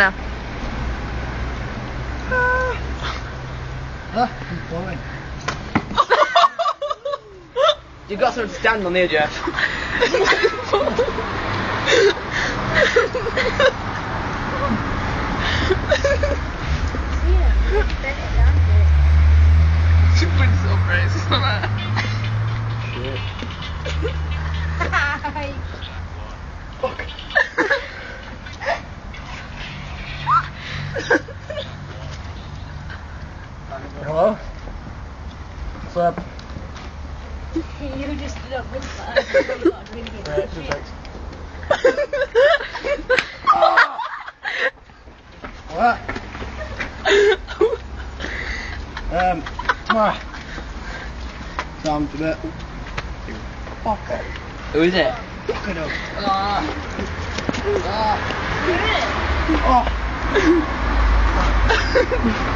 now. Ah, I'm falling. You got something to stand on here, Jeff. She Hello? What's up? you just stood up with. Right, two seconds. What? Um, tomorrow. Sam, to bed. Fuck off. Who is it? Fuck it up. Ah. Oh. Ha ha ha.